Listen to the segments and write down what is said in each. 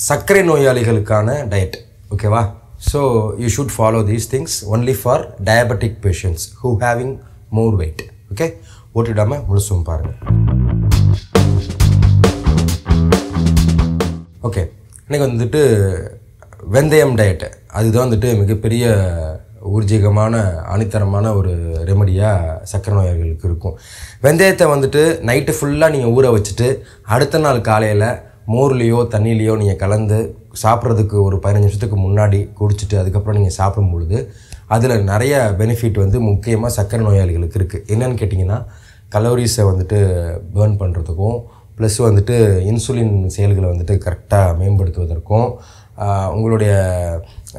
சர்க்கரை நோயாளிகளுக்கான டயட் ஓகேவா so you should follow these things only for diabetic patients who having more weight okay ஓட்டிடாமல் முழுசும் பாருங்கள் okay இன்றைக்கி வந்துட்டு வெந்தயம் டயட்டு அதுதான் வந்துட்டு மிகப்பெரிய ஊர்ஜிகமான அணித்தரமான ஒரு ரெமடியாக சக்கரை நோயாளிகளுக்கு இருக்கும். வெந்தயத்தை வந்துட்டு நைட்டு ஃபுல்லாக நீங்கள் ஊற வச்சுட்டு அடுத்த நாள் காலையில் மோர்லேயோ தண்ணியிலையோ நீங்கள் கலந்து சாப்பிட்றதுக்கு ஒரு பதினஞ்சு நிமிஷத்துக்கு முன்னாடி குடிச்சிட்டு அதுக்கப்புறம் நீங்கள் சாப்பிடும் பொழுது அதில் நிறைய பெனிஃபிட் வந்து முக்கியமாக சக்கரை நோயாளிகளுக்கு இருக்குது என்னென்னு கேட்டிங்கன்னா கலோரிஸை வந்துட்டு பேர்ன் பண்ணுறதுக்கும் ப்ளஸ் வந்துட்டு இன்சுலின் செயல்களை வந்துட்டு கரெக்டாக மேம்படுத்துவதற்கும் உங்களுடைய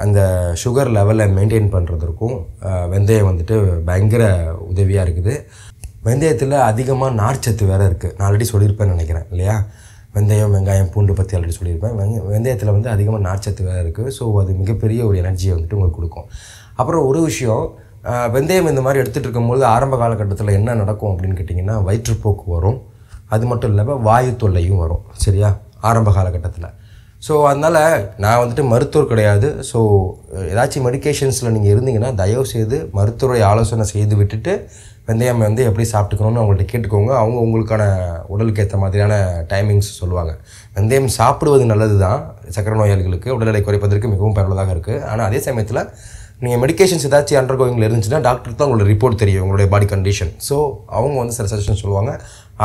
அந்த சுகர் லெவலை மெயின்டைன் பண்ணுறதற்கும் வெந்தயம் வந்துட்டு பயங்கர உதவியாக இருக்குது. வெந்தயத்தில் அதிகமாக நார்ச்சத்து வேறு இருக்குது நான் ஆல்ரெடி சொல்லியிருப்பேன்னு நினைக்கிறேன் இல்லையா? வெந்தயம் வெங்காயம் பூண்டு பற்றி ஆல்ரெடி சொல்லியிருப்பேன். வெங்க வெந்தயத்தில் வந்து அதிகமாக நார்ச்சத்து வேறு இருக்குது ஸோ அது மிகப்பெரிய ஒரு எனர்ஜியை வந்துட்டு உங்களுக்கு கொடுக்கும். அப்புறம் ஒரு விஷயம் வெந்தயம் இந்த மாதிரி எடுத்துகிட்டு இருக்கும்போது ஆரம்ப காலகட்டத்தில் என்ன நடக்கும் அப்படின்னு கேட்டிங்கன்னா வயிற்றுப்போக்கு வரும். அது மட்டும் இல்லாமல் வாயு தொல்லையும் வரும். சரியா? ஆரம்ப காலகட்டத்தில். ஸோ அதனால் நான் வந்துட்டு மருத்துவர் கிடையாது. ஸோ ஏதாச்சும் மெடிகேஷன்ஸில் நீங்கள் இருந்தீங்கன்னா தயவு செய்து மருத்துவரை ஆலோசனை செய்து விட்டுட்டு வெந்தயம் வந்து எப்படி சாப்பிட்டுக்கணும்னு அவங்கள்ட்ட கேட்டுக்கோங்க. அவங்க உங்களுக்கான உடலுக்கு ஏற்ற மாதிரியான டைமிங்ஸ் சொல்லுவாங்க. வெந்தயம் சாப்பிடுவது நல்லது தான் சக்கரை நோயாளிகளுக்கு உடல்நிலை குறைப்பதற்கு மிகவும் பயனுள்ளதாக இருக்குது ஆனால் அதே சமயத்தில் நீங்கள் மெடிகேஷன்ஸ் ஏதாச்சும் அண்டர் கோயிங்கில் இருந்துச்சுன்னா டாக்டருக்கு தான் உங்களோட ரிப்போர்ட் தெரியும் உங்களுடைய பாடி கண்டிஷன் ஸோ அவங்க வந்து சில சஜஷன் சொல்லுவாங்க.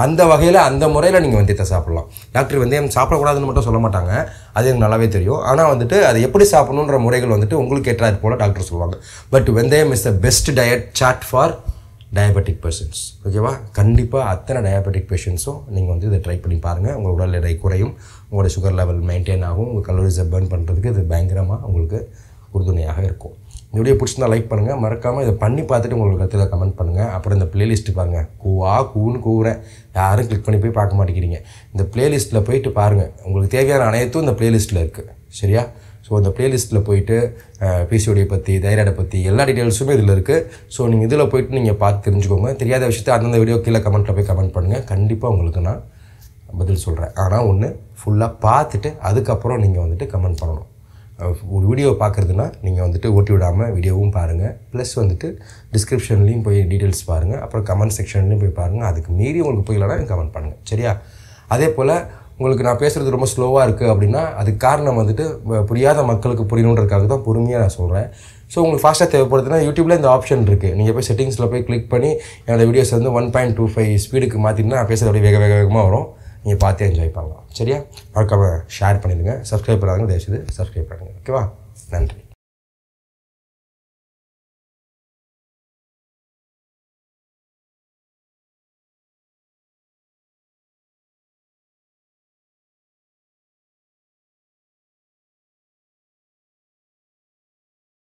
அந்த வகையில் அந்த முறையில் நீங்கள் வெந்தயத்தை சாப்பிட்லாம். டாக்டர் வெந்தயம் சாப்பிடக்கூடாதுன்னு மட்டும் சொல்ல மாட்டாங்க. அது எனக்கு நல்லாவே தெரியும். ஆனால் வந்துட்டு அதை எப்படி சாப்பிடணுன்ற முறைகள் வந்துட்டு உங்களுக்கு ஏற்றாது போல் டாக்டர் சொல்லுவாங்க. But vendhayam is the best diet chart for diabetic persons ஓகேவா கண்டிப்பாக அத்தனை டயபெட்டிக் பேஷண்ட்ஸும் நீங்கள் வந்து இதை ட்ரை பண்ணி பாருங்கள் உங்கள் உடல் எடை குறையும். உங்களோட சுகர் லெவல் மெயின்டைன் ஆகும். உங்கள் கலோரிஸை பர்ன் பண்ணுறதுக்கு இது பயங்கரமாக உங்களுக்கு உறுதுணையாக இருக்கும். இந்த வீடியோ பிடிச்சிருந்தா லைக் பண்ணுங்கள் மறக்காமல் இதை பண்ணி பார்த்துட்டு உங்களுக்கு கருத்தில் கமெண்ட் பண்ணுங்கள் அப்புறம் இந்த பிளேலிஸ்ட்டு பாருங்கள் கூவா கூன்னு கூவுறேன். யாரும் கிளிக் பண்ணி போய் பார்க்க மாட்டேங்கிறீங்க. இந்த பிளேலிஸ்ட்டில் போயிட்டு பாருங்கள் உங்களுக்கு தேவையான அனைத்தும் இந்த பிளேலிஸ்ட்டில் இருக்குது சரியா? ஸோ அந்த பிளேலிஸ்ட்டில் போயிட்டு பிசிஓடியை பற்றி தைராய்டை பற்றி எல்லா டீட்டெயில்ஸுமே இதில் இருக்குது ஸோ நீங்கள் இதில் போயிட்டு நீங்கள் பார்த்து தெரிஞ்சுக்கோங்க. தெரியாத விஷயத்தை அந்தந்த வீடியோ கீழே கமெண்ட்டில் போய் கமெண்ட் பண்ணுங்கள் கண்டிப்பாக உங்களுக்கு நான் பதில் சொல்கிறேன் ஆனால் ஒன்று ஃபுல்லாக பார்த்துட்டு அதுக்கப்புறம் நீங்கள் வந்துட்டு கமெண்ட் பண்ணணும். ஒரு வீடியோ பார்க்குறதுனா நீங்கள் வந்துட்டு ஓட்டி விடாமல் வீடியோவும் பாருங்கள் ப்ளஸ் வந்துட்டு டிஸ்கிரிப்ஷன்லேயும் போய் டீட்டெயில்ஸ் பாருங்கள் அப்புறம் கமெண்ட் செக்ஷன்லேயும் போய் பாருங்கள் அதுக்கு மீறி உங்களுக்கு புரியலனா கமெண்ட் பண்ணுங்கள் சரியா? அதே போல் உங்களுக்கு நான் பேசுகிறது ரொம்ப ஸ்லோவாக இருக்குது அப்படின்னா அதுக்கு காரணம் வந்துட்டு புரியாத மக்களுக்கு புரியணுன்றதுக்காக தான் பொறுமையாக நான் சொல்கிறேன் ஸோ உங்களுக்கு ஃபாஸ்ட்டாக தேவைப்படுதுன்னா யூடியூப்பில் இந்த ஆப்ஷன் இருக்குது நீங்கள் போய் செட்டிங்ஸில் போய் கிளிக் பண்ணி என்னோட வீடியோஸ் வந்து ஒன் பாயிண்ட் டூ ஃபைவ் ஸ்பீடுக்கு மாற்றினா நான் பேசுகிறது அப்படியே வேக வேக வேகமாக வரும். நீங்கள் பார்த்து என்ஜாய் பண்ணலாம். சரியா? மறக்காம ஷேர் பண்ணிடுங்க. சப்ஸ்கிரைப் பண்ணாதவங்க தயவுசெய்து சப்ஸ்கிரைப் பண்ணுங்கள் ஓகேவா நன்றி.